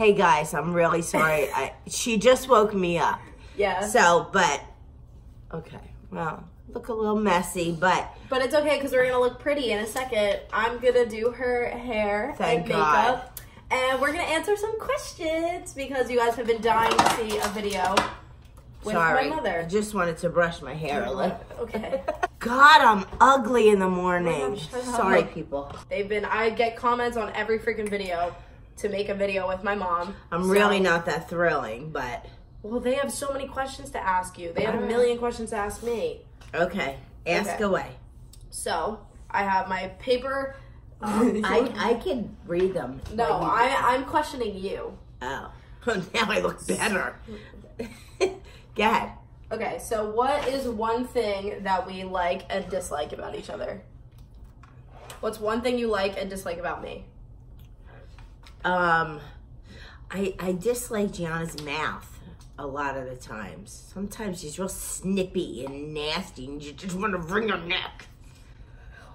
Hey guys, I'm really sorry. I, she just woke me up. Yeah. So, but okay. Well, look a little messy, but But it's okay because we're gonna look pretty in a second. I'm gonna do her hair Thank and makeup, and we're gonna answer some questions because you guys have been dying to see a video with sorry. my mother. I just wanted to brush my hair a little. Okay. God, I'm ugly in the morning. Oh. Sorry, people. They've been. I get comments on every freaking video to make a video with my mom. I'm So- really not that thrilling, but Well, they have so many questions to ask you. They have a million questions to ask me. okay. Ask Okay. away. So I have my paper. Um, I I can read them. no, I I'm questioning you. Oh, now I look better. Go ahead. Okay, so what is one thing that we like and dislike about each other? What's one thing you like and dislike about me? Um, I I dislike Gianna's mouth a lot of the times. Sometimes she's real snippy and nasty, and you just want to wring her neck.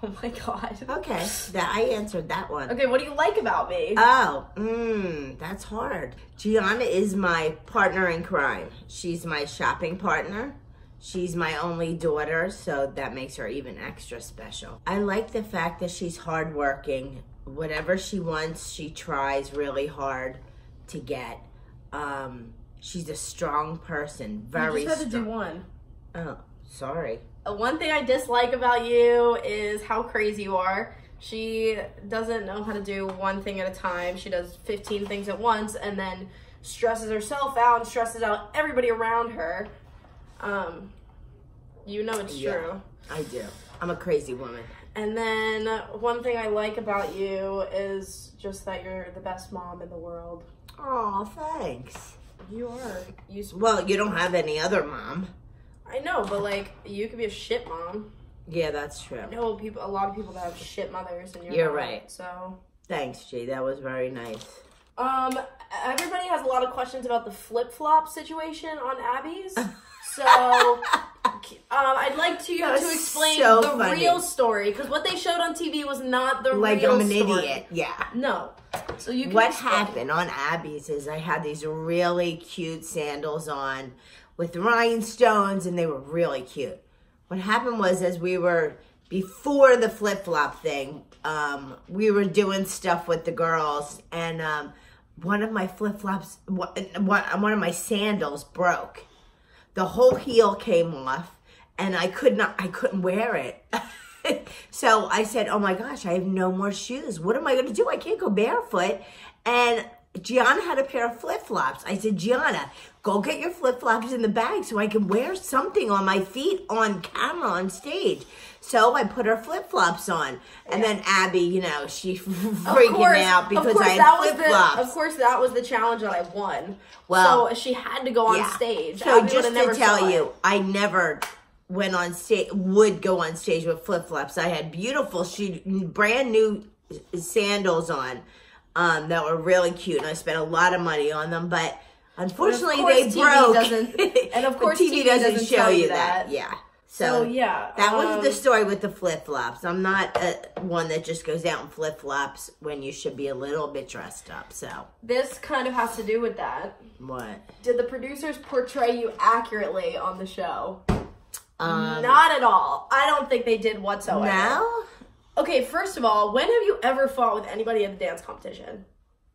Oh my god. Okay, that I answered that one. Okay, what do you like about me? Oh, mm, that's hard. Gianna is my partner in crime. She's my shopping partner. She's my only daughter, so that makes her even extra special. I like the fact that she's hardworking. Whatever she wants, she tries really hard to get. Um, she's a strong person, very you just had to do one. Oh, sorry. Uh, One thing I dislike about you is how crazy you are. She doesn't know how to do one thing at a time. She does 15 things at once and then stresses herself out and stresses out everybody around her. Um, you know it's Yeah. true. I do. I'm a crazy woman. And then one thing I like about you is just that you're the best mom in the world. Oh, thanks. You are. You. Well, you don't have any other mom. I know, but like you could be a shit mom. Yeah, that's true. I know people. A lot of people that have shit mothers, and you're, You're not, right. So, Thanks, G. That was very nice. um, everybody has a lot of questions about the flip flop situation on Abby's. So, um, I'd like to That to explain so the funny. real story because what they showed on TV was not the Like real I'm an story. idiot. Yeah. No. So you can What explain. happened on Abby's is I had these really cute sandals on with rhinestones and they were really cute. What happened was as we were before the flip flop thing, um, we were doing stuff with the girls and um, one of my flip flops, one one of my sandals broke. The whole heel came off and I could not, I couldn't wear it. so I said, oh my gosh, I have no more shoes. What am I going to do? I can't go barefoot. And Gianna had a pair of flip flops. I said, Gianna, go get your flip flops in the bag so I can wear something on my feet on camera on stage. So I put her flip flops on. And then Abby, you know, she freaking course- out because I had flip flops. Of course, that was the challenge that I won. Well, so she had to go on Yeah. stage. So Abby just to tell you. I never went on stage, would go on stage with flip flops. I had beautiful, she brand new sandals on um, that were really cute, and I spent a lot of money on them. But unfortunately, they TV broke. doesn't- and of course TV, TV doesn't, doesn't show tell you that. that. Yeah. So, So, yeah, that was um, the story with the flip flops. I'm not uh one that just goes out in flip flops when you should be a little bit dressed up. So This kind of has to do with that. what? Did the producers portray you accurately on the show? Um, Not at all. I don't think they did whatsoever. no, Okay, first of all, when have you ever fought with anybody at a dance competition?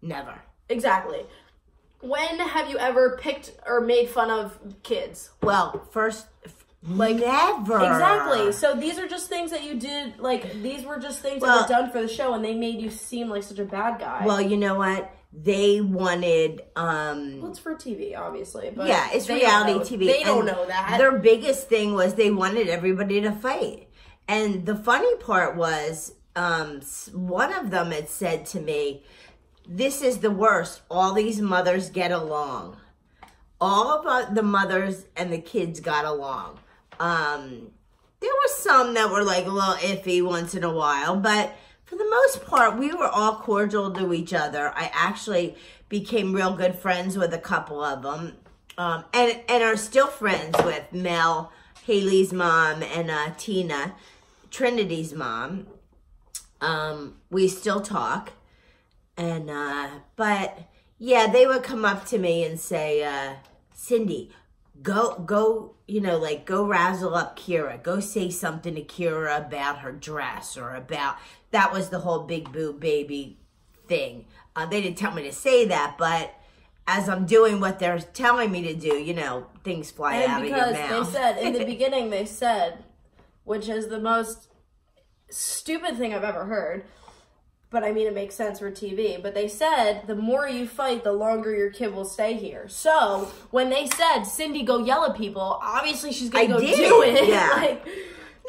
never. Exactly. When have you ever picked or made fun of kids? Well, first, Like, never. Exactly. So these are just things that you did. Like these were just things Well- that were done for the show, and they made you seem like such a bad guy. Well, you know what? They wanted. um well, it's for TV, obviously. But Yeah, it's reality TV. They don't know that. Their biggest thing was they wanted everybody to fight. And the funny part was, um, one of them had said to me, This is the worst. All these mothers get along. All of uh, the mothers and the kids got along. Um, there were some that were like a little iffy once in a while, but for the most part, we were all cordial to each other. I actually became real good friends with a couple of them, um, and and are still friends with Mel, Haley's mom, and uh, Tina, Trinity's mom. Um, we still talk, and uh, but Yeah, they would come up to me and say, uh, Cindy, go, go, you know, like go razzle up Kira. Go say something to Kira about her dress or about, that was the whole big boo baby thing. Uh, they didn't tell me to say that, but as I'm doing what they're telling me to do, you know, things fly And out of your mouth. because they said in the beginning, they said, which is the most stupid thing I've ever heard, but I mean it makes sense for TV. But they said the more you fight, the longer your kid will stay here. So when they said Cindy go yell at people, obviously she's gonna I go did, do it. yeah. like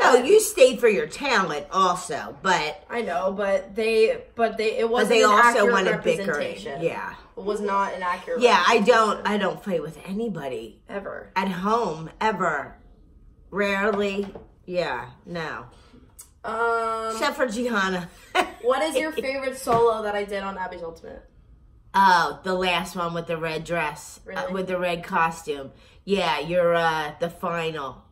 no, uh, you stayed for your talent also, but I know, but they but they it wasn't they an also wanted bickering. Yeah. It was not an accurate Yeah, I don't I don't fight with anybody ever. at home ever. Rarely. Yeah, no. Um Except for Gianna. what is your favorite solo that I did on Abby's Ultimate? Oh, the last one with the red dress, uh, with the red costume. Yeah, you're uh the final.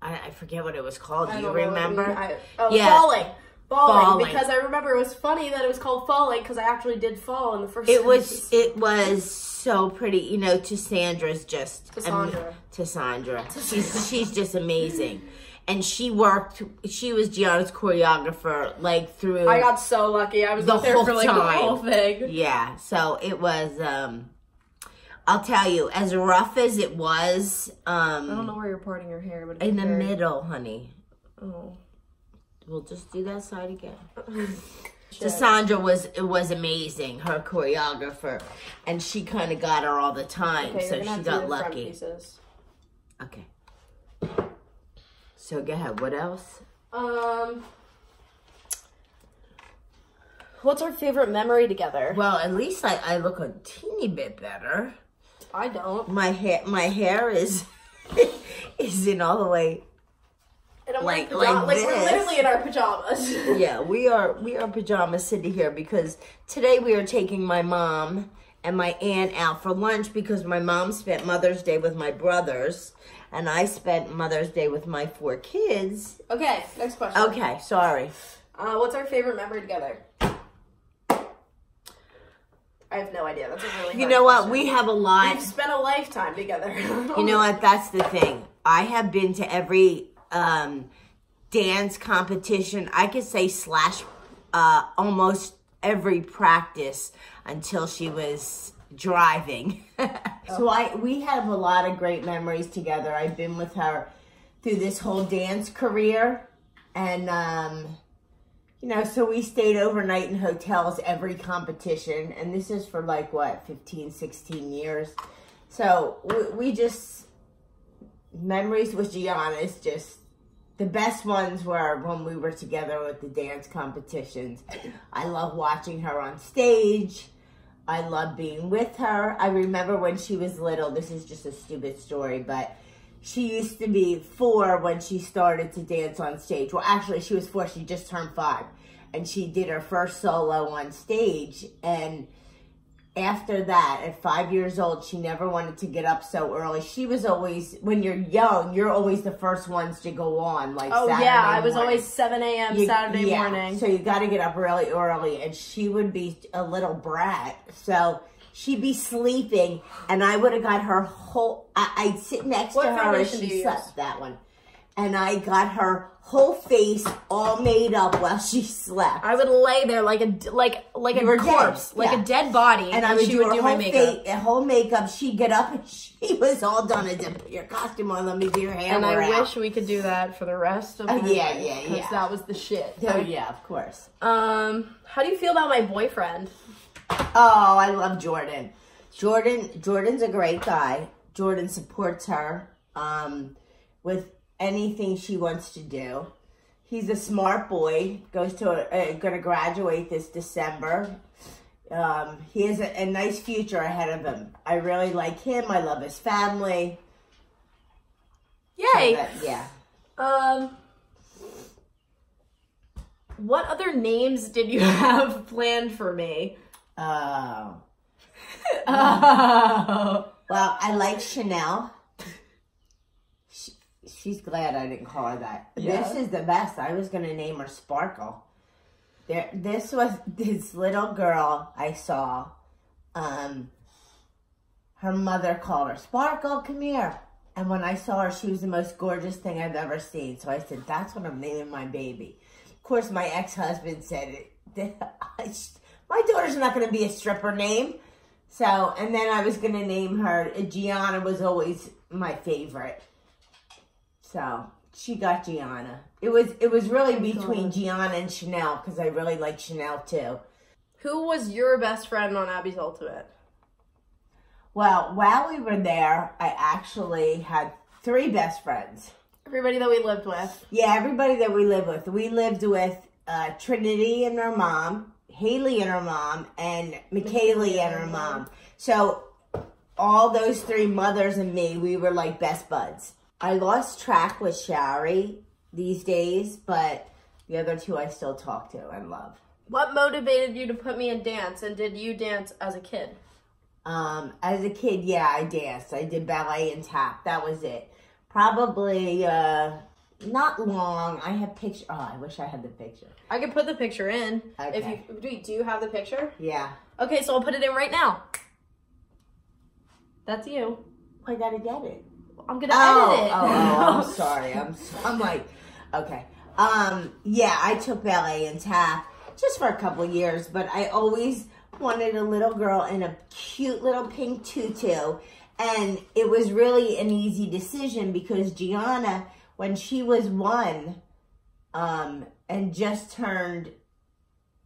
I, I forget what it was called. Do you don't know what remember? I, oh, Yeah. falling. falling. Falling. Because I remember it was funny that it was called falling because I actually did fall in the first. It was it was so pretty. You know, to Sandra's just To Sandra. to Sandra. She's she's just amazing. And she worked she was Gianna's choreographer like through I got so lucky. I was The there whole for like time. the whole thing. Yeah, so it was um I'll tell you, as rough as it was, um I don't know where you're parting your hair, but in the very- middle, honey. Oh. We'll just do that side again. Cassandra was it was amazing, her choreographer, and she kind of got her all the time, Okay, so she have to do got lucky. Okay. So go ahead. What else? Um. What's our favorite memory together? Well, at least I, I look a teeny bit better. I don't. My hair my hair is is in all the way. And I'm Like- like like we're literally in our pajamas. Yeah, we are we are pajama city here because today we are taking my mom and my aunt out for lunch because my mom spent Mother's Day with my brothers and I spent Mother's Day with my four kids. okay, next question. Okay, sorry. Uh, what's our favorite memory together? I have no idea. That's a really. You know what? question. We have a lot. We've spent a lifetime together. You know what? That's the thing. I have been to every um, dance competition. I could say slash uh, almost every practice until she was driving. so I we have a lot of great memories together. I've been with her through this whole dance career, and um, you know, so we stayed overnight in hotels every competition, and this is for like what 15, 16 years. So we, we just memories with Gianna is just the best ones were when we were together with the dance competitions. I love watching her on stage. I love being with her. I remember when she was little, this is just a stupid story, but she used to be four when she started to dance on stage. Well, actually, she was four. She just turned five. And she did her first solo on stage. And after that, at five years old, she never wanted to get up so early. She was always, when you're young, you're always the first ones to go on. Like oh Saturday yeah, I was morning. always 7 a.m. You- Saturday yeah, morning. So you got to get up really early, and she would be a little brat. So she'd be sleeping, and I would have got her whole. I, I'd sit next What to her as she slept. use? That one, and I got her whole face all made up while she slept. I would lay there like a like like You a were dead, corpse, like yeah. a dead body, and I would she do would her do whole my makeup. face, whole makeup. She'd get up, and she was all done. And said, "Put your costume on. Let me do your hair." And I out." wish we could do that for the rest of my yeah, life, yeah, yeah. That was the shit. Oh yeah, of course. Um, how do you feel about my boyfriend? Oh, I love Jordan. Jordan Jordan's a great guy. Jordan supports her um, with anything she wants to do. He's a smart boy. Goes to a, uh, going to graduate this December. Um, he has a, a nice future ahead of him. I really like him. I love his family. So Yay. that- yeah. Um, what other names did you have planned for me? Oh. Oh. Well, I like Chanel. She, she's glad I didn't call her that. Yeah. This is the best. I was gonna name her Sparkle. There, this was this little girl I saw. um, her mother called her, Sparkle, come here. And when I saw her, she was the most gorgeous thing I've ever seen. So I said, that's what I'm naming my baby. Of course, my ex-husband said, my daughter's not going to be a stripper name. So, and then I was going to name her, Gianna was always my favorite. So, she got Gianna. It was it was really between Gianna and Chanel because I really like Chanel too. Who was your best friend on Abby's Ultimate? Well, while we were there, I actually had three best friends. Everybody that we lived with. Yeah, everybody that we lived with. We lived with uh, Trinity and her mom, Haley and her mom, and McKaylee and her mom. So all those three mothers and me, we were like best buds. I lost track with Shari these days, but the other two I still talk to and love. What motivated you to put me in dance, and did you dance as a kid? Um, as a kid, yeah, I danced. I did ballet and tap. That was it. Probably uh, not long. I have picture. Oh, I wish I had the picture. I could put the picture in. Okay. If you do, do you have the picture? Yeah. Okay, so I'll put it in right now. That's you. I gotta get it. I'm gonna Oh, edit it. oh, oh, I'm sorry. I'm, I'm like, okay. Um, yeah, I took ballet and tap just for a couple years, but I always wanted a little girl in a cute little pink tutu. And it was really an easy decision because Gianna, when she was one, um, and just turned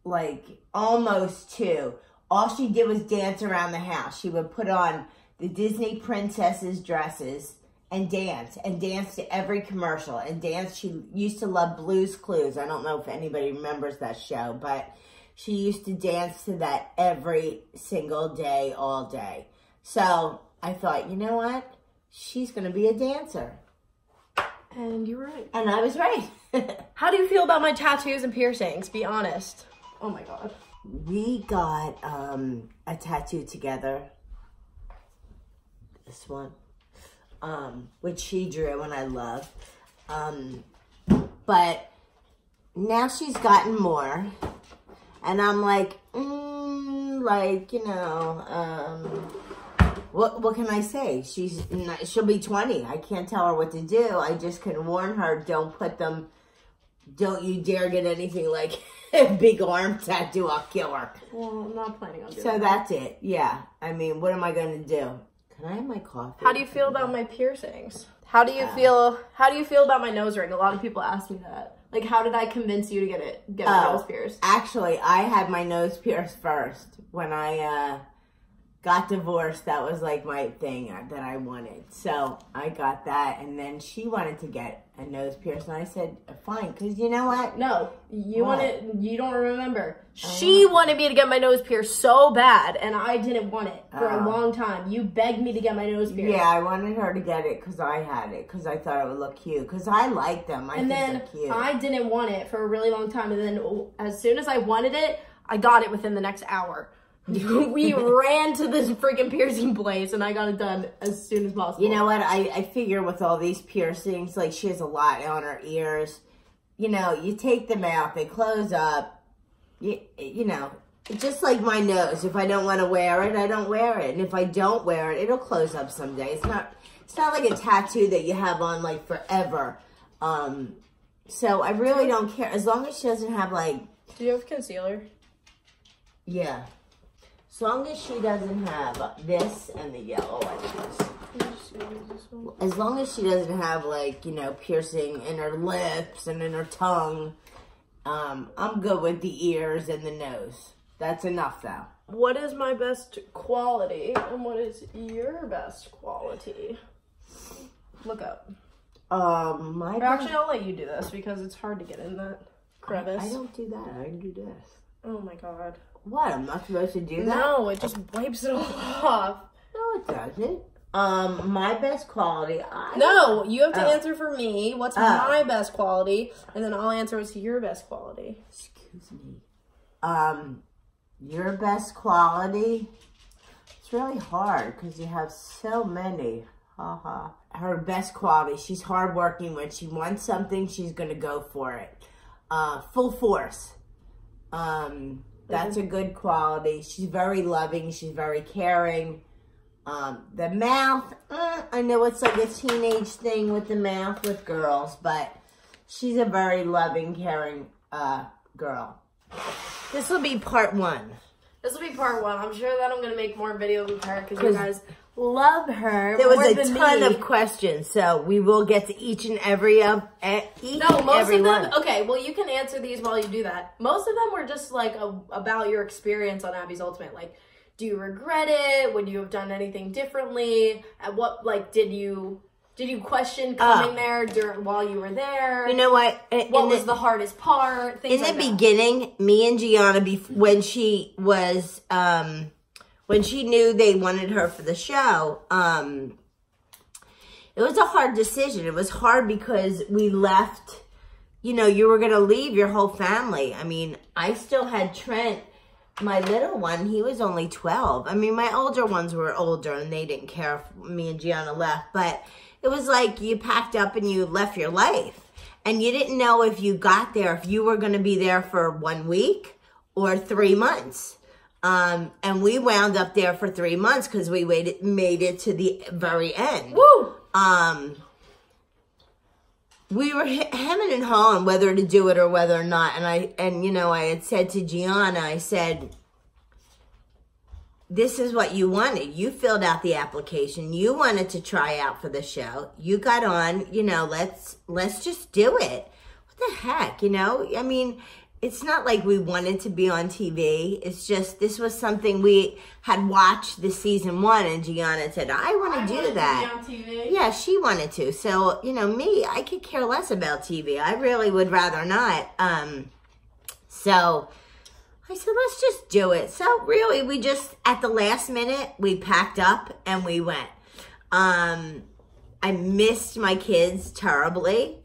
like almost two, all she did was dance around the house. She would put on the Disney princesses dresses and dance and dance to every commercial and dance. She used to love Blue's Clues. I don't know if anybody remembers that show, but she used to dance to that every single day, all day. So I thought, you know what? She's going to be a dancer. And you're right. And I was right. How do you feel about my tattoos and piercings? Be honest. Oh my god. we got um, a tattoo together. This one. Um, which she drew and I love. Um, but now she's gotten more. And I'm like, mm, like, you know, um, what what can I say? She's not, she'll be 20. I can't tell her what to do. I just can warn her, don't put them, don't you dare get anything like a big arm tattoo. I'll kill her. Well, I'm not planning on doing So that. that's it. Yeah. I mean, what am I going to do? Can I have my coffee? How do you feel about my piercings? How do you feel? How do you feel about my nose ring? A lot of people ask me that. Like, how did I convince you to get it, get my Oh. nose pierced? Actually, I had my nose pierced first when I uh, got divorced. That was like my thing that I wanted. So I got that, and then she wanted to get a nose pierced, and I said, "Fine," because you know what? No, you What? wanted. You don't remember. She wanted me to get my nose pierced so bad, and I didn't want it for a Oh. long time. You begged me to get my nose pierced. Yeah, I wanted her to get it because I had it because I thought it would look cute because I like them. I And think then they're cute. I didn't want it for a really long time. And then as soon as I wanted it, I got it within the next hour. we ran to this freaking piercing place and I got it done as soon as possible. You know what? I, I figure with all these piercings, like she has a lot on her ears. You know, you take them out, they close up. You, you know, just like my nose. If I don't want to wear it, I don't wear it. And if I don't wear it, it'll close up someday. It's not. It's not like a tattoo that you have on like forever. Um, so I really don't care as long as she doesn't have like Do you have concealer? yeah. As long as she doesn't have this and the yellow. As long as she doesn't have like, you know, piercing in her lips and in her tongue, um, I'm good with the ears and the nose. That's enough though. What is my best quality and what is your best quality? Look up. Um, my Or actually, I'll let you do this because it's hard to get in that crevice. I don't do that. I do this. Oh my god. What? I'm not supposed to do that? No, it just wipes it all off. No, it doesn't. Um, my best quality. I No, you have to Oh. answer for me. What's Oh. my best quality? And then I'll answer what's your best quality. Excuse me. Um, your best quality? It's really hard because you have so many. Haha. Her best quality. She's hardworking. When she wants something, she's gonna go for it. Uh, full force. Um, That's a good quality. She's very loving. She's very caring. Um, the mouth, uh, I know it's like a teenage thing with the mouth with girls, but she's a very loving, caring uh, girl. This will be part one. This will be part one. I'm sure that I'm gonna make more videos with her because you guys love her. There was a ton me. of questions, so we will get to each and every of eh, each No, most every of them. one. Okay, well, you can answer these while you do that. Most of them were just like a, about your experience on Abby's Ultimate. Like, do you regret it? Would you have done anything differently? At what like did you did you question coming there during while you were there? Ah. You know what? In what the- was the hardest part? Things in the that. beginning, me and Gianna, bef- when she was, um, when she knew they wanted her for the show, um, it was a hard decision. It was hard because we left, you know, you were going to leave your whole family. I mean, I still had Trent, my little one, he was only 12. I mean, my older ones were older and they didn't care if me and Gianna left, but it was like you packed up and you left your life. And you didn't know if you got there, if you were going to be there for one week or three months. Um, and we wound up there for three months because we waited, made it to the very end. Woo! Um, we were hemming and hawing whether to do it or whether or not. And I, and you know, I had said to Gianna, I said, this is what you wanted. You filled out the application. You wanted to try out for the show. You got on, you know, let's let's just do it. What the heck, you know? I mean, it's not like we wanted to be on TV. It's just this was something we had watched the season 1 and Gianna said, "I want to do that." To be on TV. Yeah, she wanted to. So, you know, me, I could care less about TV. I really would rather not. Um, so I said, let's just do it. So really, we just, at the last minute, we packed up and we went. Um, I missed my kids terribly.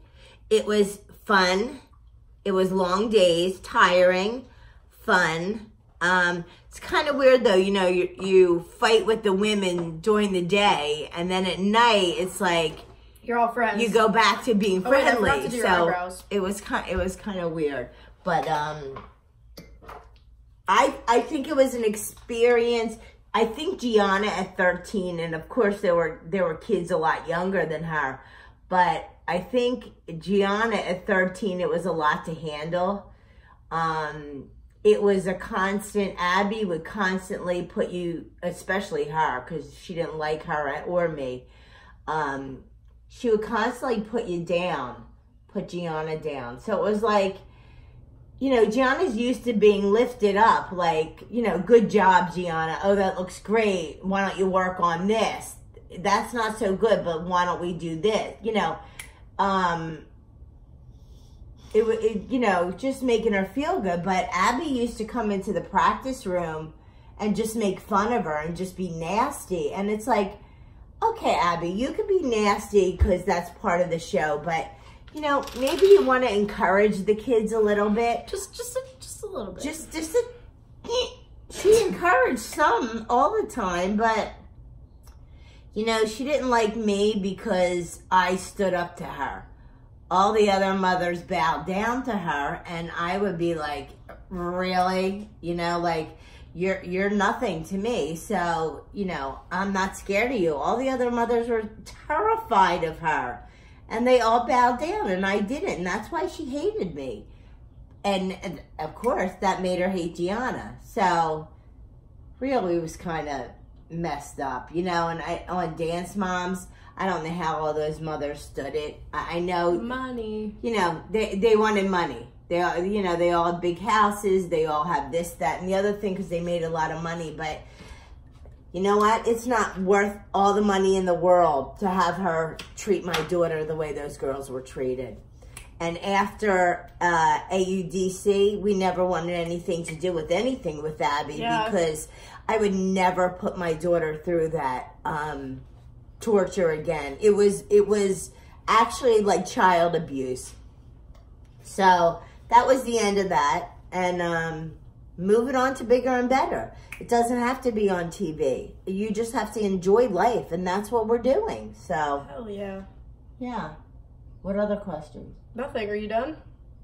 It was fun. It was long days, tiring, fun. Um, it's kind of weird though, you know, you, you fight with the women during the day and then at night it's like You're all friends. you go back to being Oh, wait, friendly. forgot to so it was kind it was kind of weird. But um I I think it was an experience. I think Gianna at 13 and of course there were there were kids a lot younger than her, but I think Gianna at 13 it was a lot to handle. Um it was a constant Abby would constantly put you especially her cuz she didn't like her or me. Um she would constantly put you down, put Gianna down. So it was like you know, Gianna's used to being lifted up, like, you know, good job, Gianna. Oh, that looks great. Why don't you work on this? That's not so good, but why don't we do this? You know, um, it, it you know, just making her feel good. But Abby used to come into the practice room and just make fun of her and just be nasty. And it's like, okay, Abby, you could be nasty because that's part of the show, but you know, maybe you want to encourage the kids a little bit. just just a, just a little bit. Just, just a, she encouraged some all the time, but you know, she didn't like me because I stood up to her. All the other mothers bowed down to her, and I would be like, really? You know, like, you're you're nothing to me. So, you know, I'm not scared of you. All the other mothers were terrified of her. And they all bowed down and I didn't. And that's why she hated me. And, and of course that made her hate Gianna. So really was kind of messed up, you know, and I on Dance Moms, I don't know how all those mothers stood it. I, I know money. you know, they they wanted money. They all, you know, they all have big houses. They all have this, that, and the other thing because they made a lot of money. But you know what? It's not worth all the money in the world to have her treat my daughter the way those girls were treated. And after uh, AUDC, we never wanted anything to do with anything with Abby Yeah. because I would never put my daughter through that um, torture again. It was it was actually like child abuse. So that was the end of that, and um, moving on to bigger and better. It doesn't have to be on TV. You just have to enjoy life, and that's what we're doing. So Hell yeah. yeah. What other questions? Nothing. Are you done?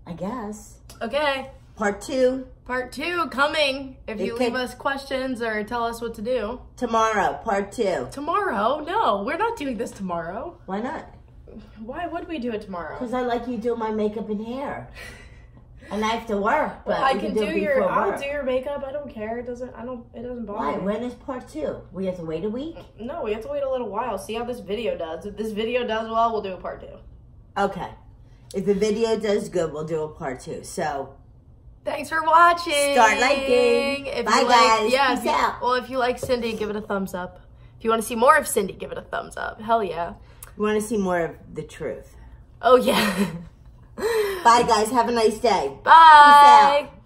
I guess. Okay. part two Part two coming. If you leave us questions or tell us what to do. tomorrow. Part two. Tomorrow? No, we're not doing this tomorrow. Why not? Why would we do it tomorrow? Because I like you doing my makeup and hair. And I have to work, but I we can do, do your I'll work. do your makeup. I don't care. It doesn't I don't it doesn't bother Why? me. When is part two? We have to wait a week? No, we have to wait a little while. See how this video does. If this video does well, we'll do a part two. Okay. If the video does good, we'll do a part two. So, Thanks for watching. Start liking. If Bye, you like, guys. Yeah, Peace you- out. Well, if you like Cindy, give it a thumbs up. If you want to see more of Cindy, give it a thumbs up. Hell yeah. we want to see more of the truth. Oh yeah. Bye, guys. Have a nice day. Bye.